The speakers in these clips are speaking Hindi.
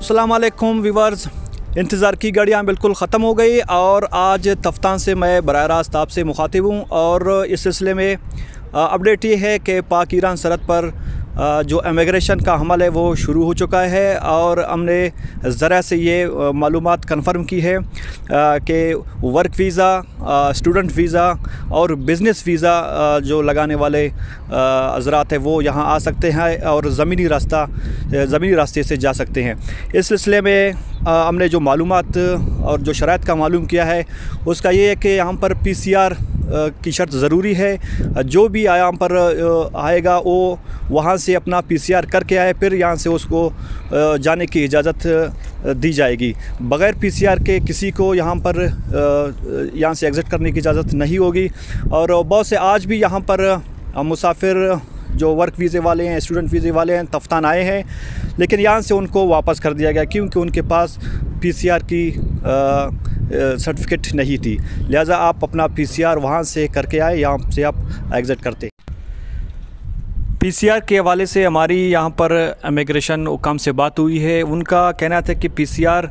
वालेकुम वीवर्स इंतज़ार की गाड़ियाँ बिल्कुल ख़त्म हो गई और आज तफ्तान से मैं बर रास्त आपसे मुखातिब हूँ और इस सिलसिले में अपडेट ये है कि पाक ईरान सरहद पर जो इमिग्रेशन का हमल है, वो शुरू हो चुका है और हमने ज़रा से ये मालूम कन्फर्म की है कि वर्क वीज़ा स्टूडेंट वीज़ा और बिज़नेस वीज़ा जो लगाने वाले हजरात हैं, वो यहाँ आ सकते हैं और ज़मीनी रास्ता ज़मीनी रास्ते से जा सकते हैं। इस सिलसिले में हमने जो मालूम और जो शरात का मालूम किया है, उसका ये है कि यहाँ पर पी सी आर की शर्त ज़रूरी है। जो भी यहाँ पर आएगा, वो वहाँ से अपना पीसीआर करके आए, फिर यहाँ से उसको जाने की इजाज़त दी जाएगी। बग़ैर पीसीआर के किसी को यहाँ पर यहाँ से एग्ज़िट करने की इजाज़त नहीं होगी। और बहुत से आज भी यहाँ पर मुसाफिर जो वर्क वीज़े वाले हैं स्टूडेंट वीज़े वाले हैं, तफ्तान आए हैं। लेकिन यहाँ से उनको वापस कर दिया गया क्योंकि उनके पास पीसीआर की सर्टिफिकेट नहीं थी। लिहाजा आप अपना पी सी आर वहाँ से करके आए, यहाँ से आप एग्ज़िट करते। पीसीआर के हवाले से हमारी यहाँ पर इमिग्रेशन हुकाम से बात हुई है। उनका कहना था कि पीसीआर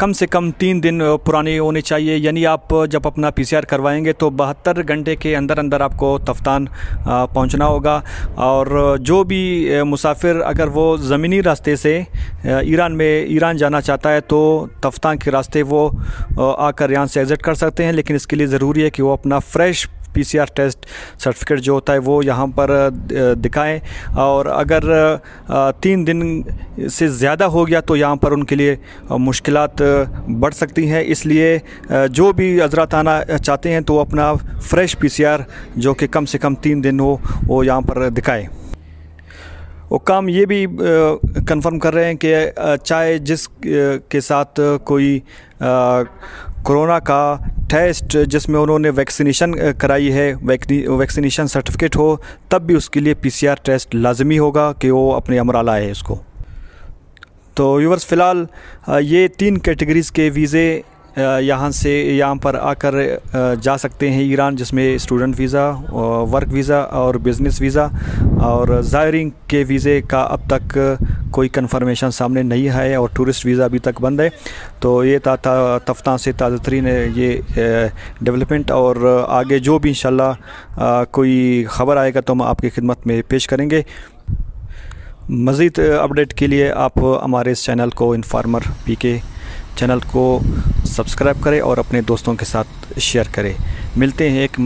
कम से कम तीन दिन पुरानी होनी चाहिए। यानी आप जब अपना पीसीआर करवाएँगे तो बहत्तर घंटे के अंदर अंदर आपको तफ्तान पहुँचना होगा। और जो भी मुसाफिर अगर वो ज़मीनी रास्ते से ईरान में, ईरान जाना चाहता है तो तफ्तान के रास्ते वो आकर यहाँ से एग्ज़िट कर सकते हैं। लेकिन इसके लिए ज़रूरी है कि वो अपना फ़्रेश पीसीआर टेस्ट सर्टिफिकेट जो होता है वो यहाँ पर दिखाएँ। और अगर तीन दिन से ज़्यादा हो गया तो यहाँ पर उनके लिए मुश्किल बढ़ सकती हैं। इसलिए जो भी हज़रत आना चाहते हैं तो अपना फ़्रेश पीसीआर जो कि कम से कम तीन दिन हो, वो यहाँ पर दिखाएँ। वो काम ये भी कंफर्म कर रहे हैं कि चाहे जिस के साथ कोई कोरोना का टेस्ट जिसमें उन्होंने वैक्सीनेशन कराई है वैक्सीनेशन सर्टिफिकेट हो, तब भी उसके लिए पीसीआर टेस्ट लाजमी होगा कि वो अपने अमरा लाए उसको तो यूवर्स फ़िलहाल ये तीन कैटेगरीज़ के वीज़े यहाँ से यहाँ पर आकर जा सकते हैं ईरान जिसमें स्टूडेंट वीज़ा वर्क वीज़ा और बिज़नेस वीज़ा और ज़ायरिंग के वीज़े का अब तक कोई कन्फर्मेशन सामने नहीं है और टूरिस्ट वीज़ा अभी तक बंद है। तो ये था, था तफ्ता से ताज़ा तरीन ये डेवलपमेंट और आगे जो भी इंशाल्लाह कोई ख़बर आएगा तो हम आपकी खिदमत में पेश करेंगे। मज़ीद अपडेट के लिए आप हमारे इस चैनल को इन्फार्मर पी के चैनल को सब्सक्राइब करें और अपने दोस्तों के साथ शेयर करें। मिलते हैं एक,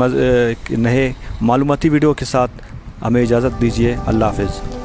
नए मालूमती वीडियो के साथ। हमें इजाज़त दीजिए। अल्लाह हाफिज़।